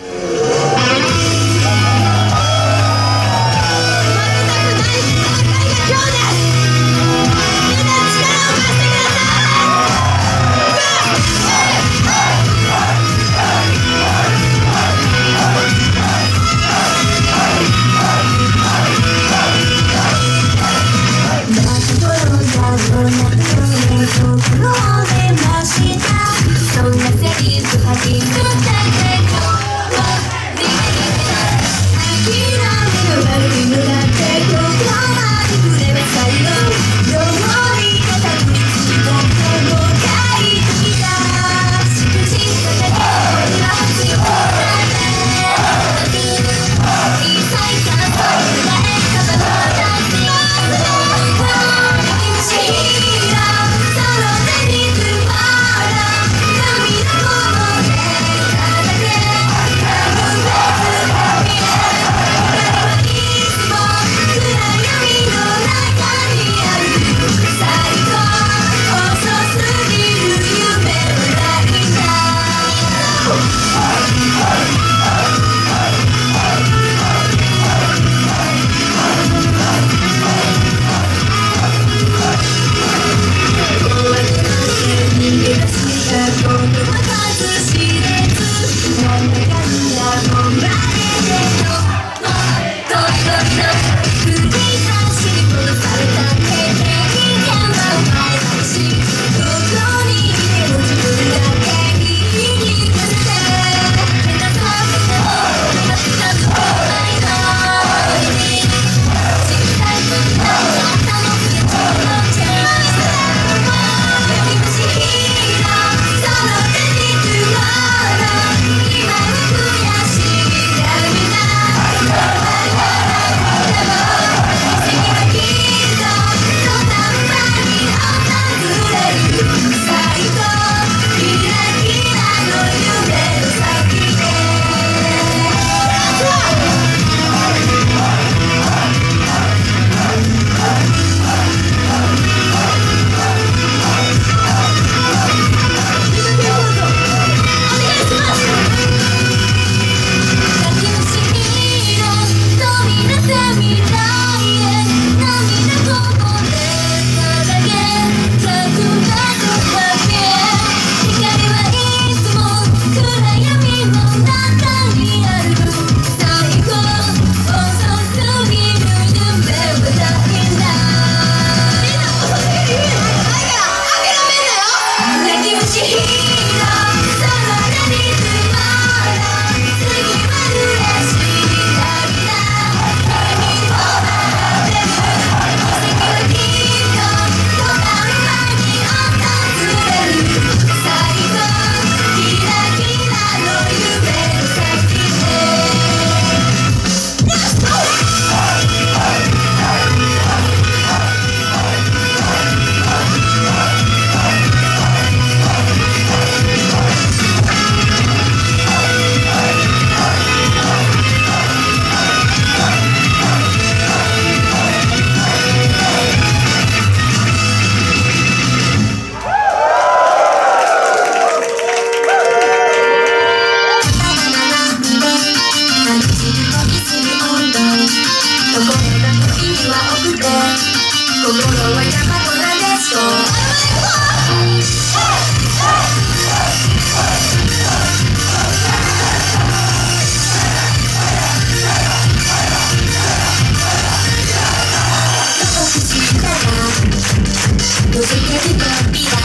you Música de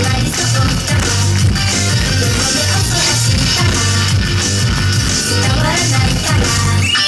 伝わらないか